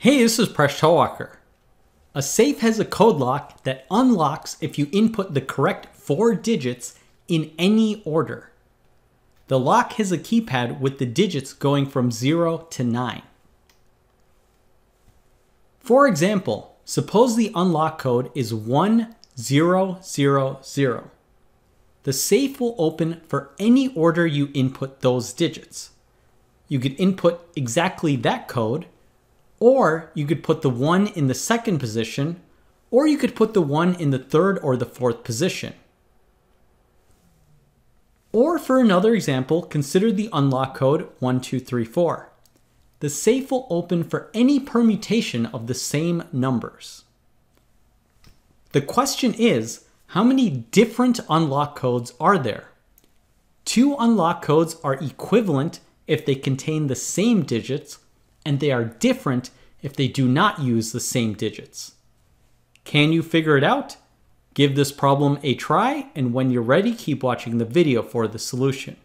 Hey, this is Presh Talwalkar. A safe has a code lock that unlocks if you input the correct four digits in any order. The lock has a keypad with the digits going from 0 to 9. For example, suppose the unlock code is 1000. The safe will open for any order you input those digits. You could input exactly that code, or you could put the 1 in the second position, or you could put the 1 in the third or the fourth position. Or for another example, consider the unlock code 1234. The safe will open for any permutation of the same numbers. The question is, how many different unlock codes are there? Two unlock codes are equivalent if they contain the same digits, and they are different if they do not use the same digits. Can you figure it out? Give this problem a try, and when you're ready, keep watching the video for the solution.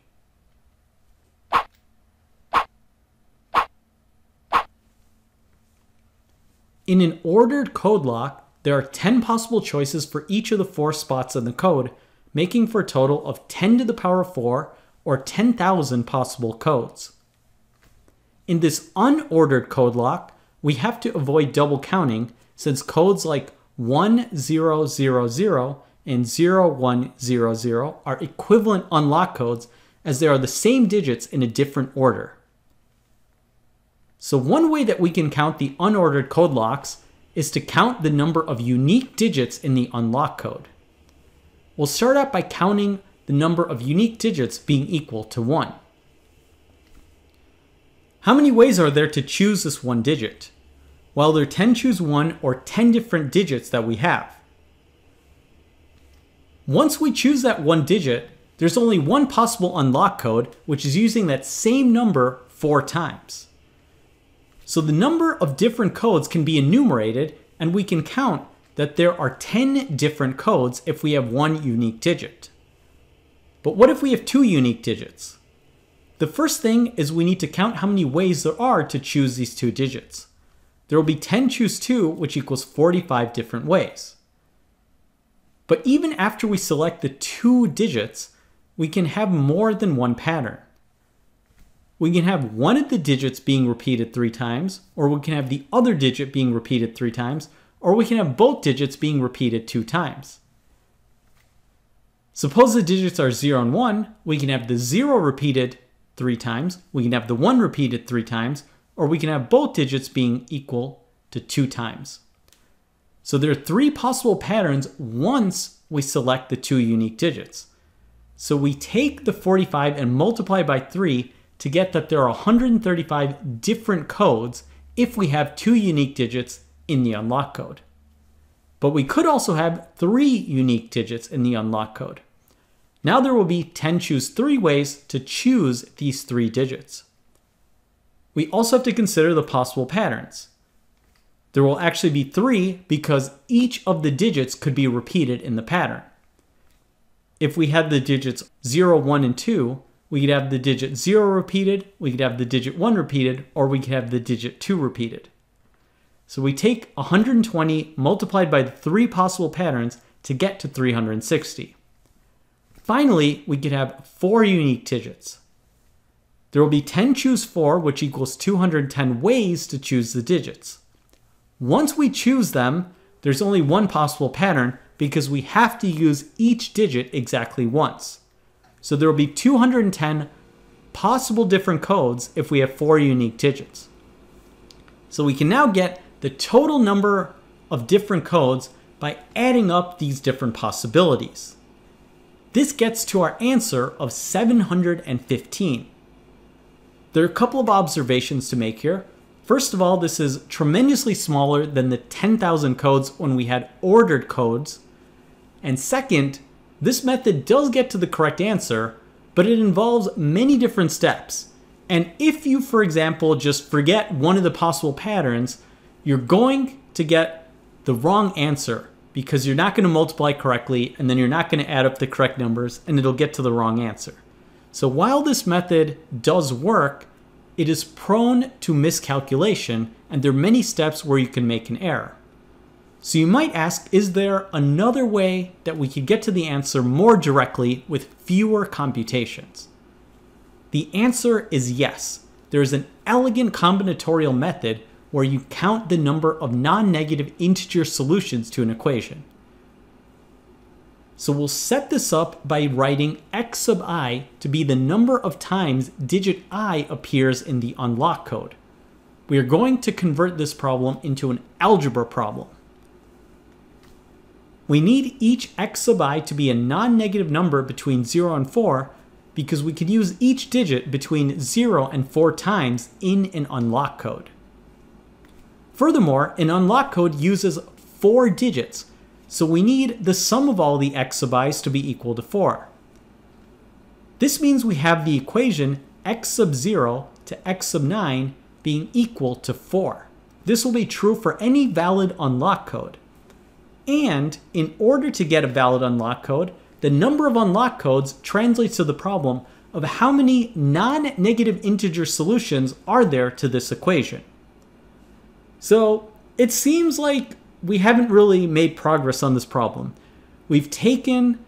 In an ordered code lock, there are 10 possible choices for each of the four spots in the code, making for a total of 10 to the power of 4 or 10,000 possible codes. In this unordered code lock, we have to avoid double counting since codes like 1000 and 0100 are equivalent unlock codes as they are the same digits in a different order. So one way that we can count the unordered code locks is to count the number of unique digits in the unlock code. We'll start out by counting the number of unique digits being equal to 1. How many ways are there to choose this one digit? Well, there are 10 choose 1 or 10 different digits that we have. Once we choose that one digit, there's only one possible unlock code, which is using that same number four times. So the number of different codes can be enumerated, and we can count that there are 10 different codes if we have one unique digit. But what if we have two unique digits? The first thing is we need to count how many ways there are to choose these two digits. There will be 10 choose 2, which equals 45 different ways. But even after we select the two digits, we can have more than one pattern. We can have one of the digits being repeated three times, or we can have the other digit being repeated three times, or we can have both digits being repeated two times. Suppose the digits are 0 and 1, we can have the 0 repeated three times, we can have the 1 repeated three times, or we can have both digits being equal to two times. So there are three possible patterns once we select the two unique digits. So we take the 45 and multiply by 3 to get that there are 135 different codes if we have two unique digits in the unlock code. But we could also have three unique digits in the unlock code. Now there will be 10 choose 3 ways to choose these three digits. We also have to consider the possible patterns. There will actually be three because each of the digits could be repeated in the pattern. If we had the digits 0, 1, and 2, we could have the digit 0 repeated, we could have the digit 1 repeated, or we could have the digit 2 repeated. So we take 120 multiplied by the three possible patterns to get to 360. Finally, we could have four unique digits. There will be 10 choose 4, which equals 210 ways to choose the digits. Once we choose them, there's only one possible pattern because we have to use each digit exactly once. So there will be 210 possible different codes if we have four unique digits. So we can now get the total number of different codes by adding up these different possibilities. This gets to our answer of 715. There are a couple of observations to make here. First of all, this is tremendously smaller than the 10,000 codes when we had ordered codes. And second, this method does get to the correct answer, but it involves many different steps. And if you, for example, just forget one of the possible patterns, you're going to get the wrong answer because you're not going to multiply correctly and then you're not going to add up the correct numbers and it'll get to the wrong answer. So while this method does work, it is prone to miscalculation and there are many steps where you can make an error. So you might ask, is there another way that we could get to the answer more directly with fewer computations? The answer is yes. There is an elegant combinatorial method where you count the number of non-negative integer solutions to an equation. So we'll set this up by writing x sub i to be the number of times digit i appears in the unlock code. We are going to convert this problem into an algebra problem. We need each x sub i to be a non-negative number between 0 and 4 because we could use each digit between 0 and 4 times in an unlock code. Furthermore, an unlock code uses 4 digits, so we need the sum of all the x sub i's to be equal to 4. This means we have the equation x sub 0 to x sub 9 being equal to 4. This will be true for any valid unlock code. And in order to get a valid unlock code, the number of unlock codes translates to the problem of how many non-negative integer solutions are there to this equation. So it seems like we haven't really made progress on this problem. We've taken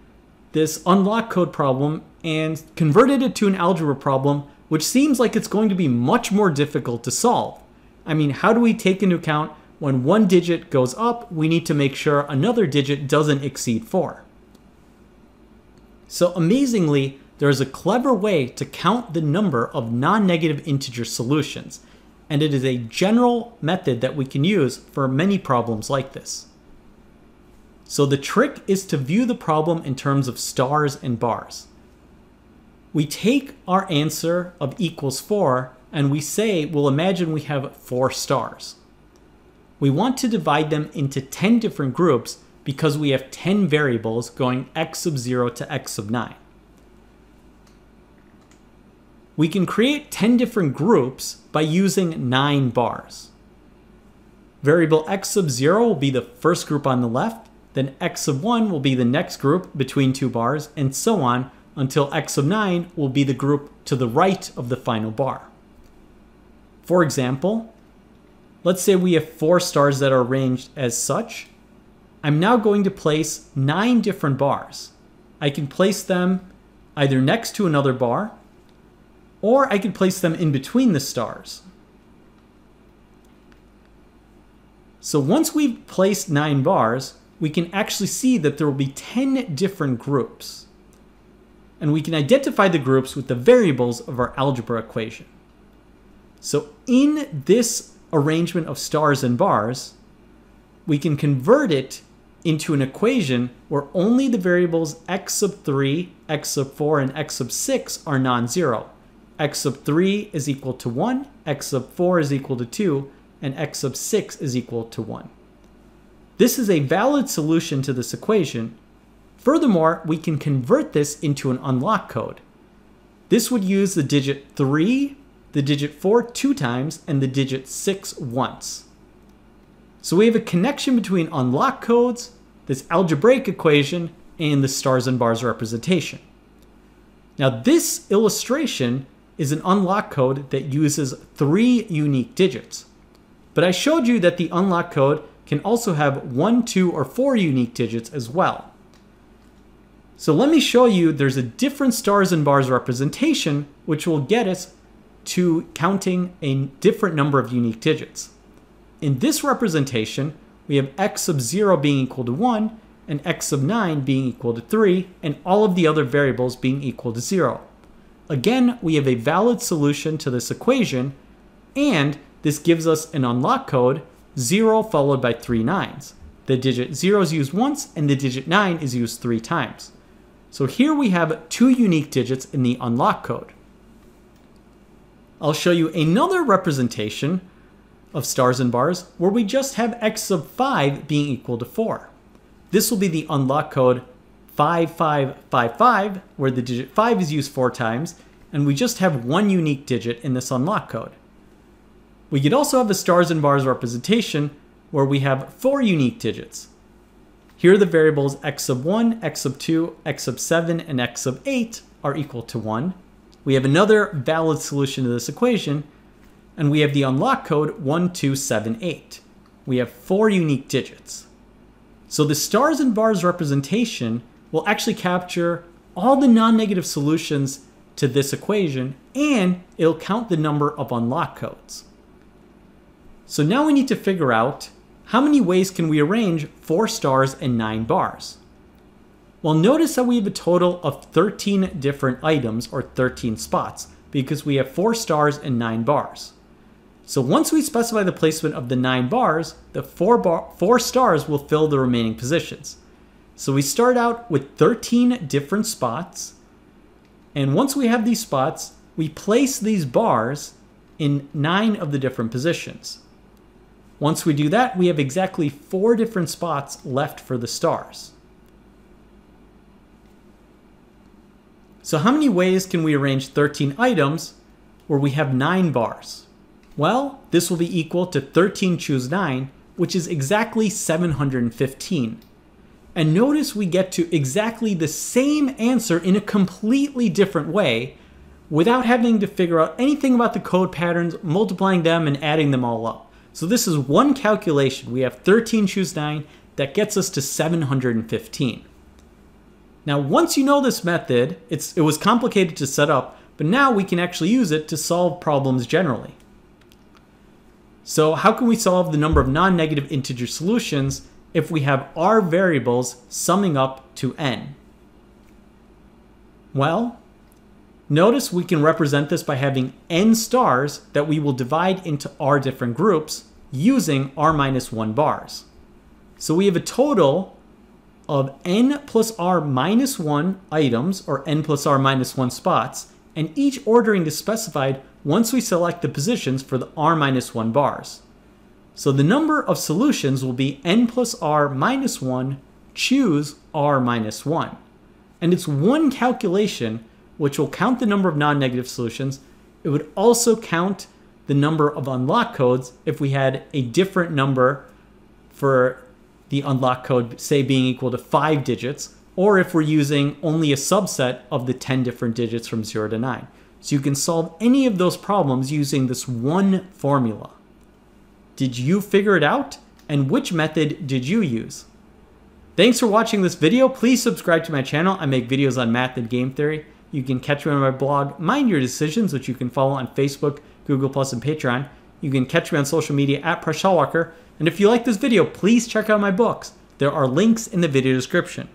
this unlock code problem and converted it to an algebra problem, which seems like it's going to be much more difficult to solve. I mean, how do we take into account when one digit goes up, we need to make sure another digit doesn't exceed 4. So amazingly, there is a clever way to count the number of non-negative integer solutions, and it is a general method that we can use for many problems like this. So the trick is to view the problem in terms of stars and bars. We take our answer of equals 4 and we say, we'll imagine we have 4 stars we want to divide them into 10 different groups because we have 10 variables going x sub 0 to x sub 9. We can create 10 different groups by using 9 bars. Variable x sub 0 will be the first group on the left, then x sub 1 will be the next group between two bars, and so on until x sub 9 will be the group to the right of the final bar. For example, Let's say we have four stars that are arranged as such. I'm now going to place nine different bars. I can place them either next to another bar, or I could place them in between the stars. So once we've placed nine bars, we can actually see that there will be 10 different groups. And we can identify the groups with the variables of our algebra equation. So in this arrangement of stars and bars, we can convert it into an equation where only the variables x sub 3, x sub 4, and x sub 6 are non-zero. X sub 3 is equal to 1, x sub 4 is equal to 2, and x sub 6 is equal to 1. This is a valid solution to this equation. Furthermore, we can convert this into an unlock code. This would use the digit 3 the digit 4 two times, and the digit 6 once. So we have a connection between unlock codes, this algebraic equation, and the stars and bars representation. Now this illustration is an unlock code that uses three unique digits. But I showed you that the unlock code can also have one, two, or four unique digits as well. So let me show you there's a different stars and bars representation which will get us to counting a different number of unique digits. In this representation, we have x sub 0 being equal to 1, and x sub 9 being equal to 3, and all of the other variables being equal to 0. Again, we have a valid solution to this equation, and this gives us an unlock code 0 followed by three nines. The digit 0 is used once, and the digit 9 is used three times. So here we have two unique digits in the unlock code. I'll show you another representation of stars and bars where we just have x sub 5 being equal to 4. This will be the unlock code 5555 where the digit 5 is used four times and we just have one unique digit in this unlock code. We could also have a stars and bars representation where we have four unique digits. Here the variables x sub 1, x sub 2, x sub 7, and x sub 8 are equal to 1 we have another valid solution to this equation, and we have the unlock code 1278. We have four unique digits. So the stars and bars representation will actually capture all the non-negative solutions to this equation and it'll count the number of unlock codes. So now we need to figure out how many ways can we arrange 4 stars and 9 bars. Well, notice that we have a total of 13 different items or 13 spots because we have 4 stars and 9 bars. So once we specify the placement of the 9 bars, the 4, bar, four stars will fill the remaining positions. So we start out with 13 different spots. And once we have these spots, we place these bars in 9 of the different positions. Once we do that, we have exactly 4 different spots left for the stars. So how many ways can we arrange 13 items where we have 9 bars? Well, this will be equal to 13 choose 9, which is exactly 715. And notice we get to exactly the same answer in a completely different way without having to figure out anything about the code patterns, multiplying them and adding them all up. So this is one calculation. We have 13 choose 9 that gets us to 715. Now, once you know this method, it's, it was complicated to set up, but now we can actually use it to solve problems generally. So how can we solve the number of non-negative integer solutions if we have r variables summing up to n? Well, notice we can represent this by having n stars that we will divide into r different groups using r minus 1 bars. So we have a total of n plus r minus 1 items, or n plus r minus 1 spots, and each ordering is specified once we select the positions for the r minus 1 bars. So the number of solutions will be n plus r minus 1 choose r minus 1. And it's one calculation which will count the number of non-negative solutions. It would also count the number of unlock codes if we had a different number for the unlock code, say being equal to five digits, or if we're using only a subset of the 10 different digits from 0 to 9. So you can solve any of those problems using this one formula. Did you figure it out? And which method did you use? Thanks for watching this video. Please subscribe to my channel. I make videos on math and game theory. You can catch me on my blog, Mind Your Decisions, which you can follow on Facebook, Google+, and Patreon. You can catch me on social media at Presh And if you like this video, please check out my books. There are links in the video description.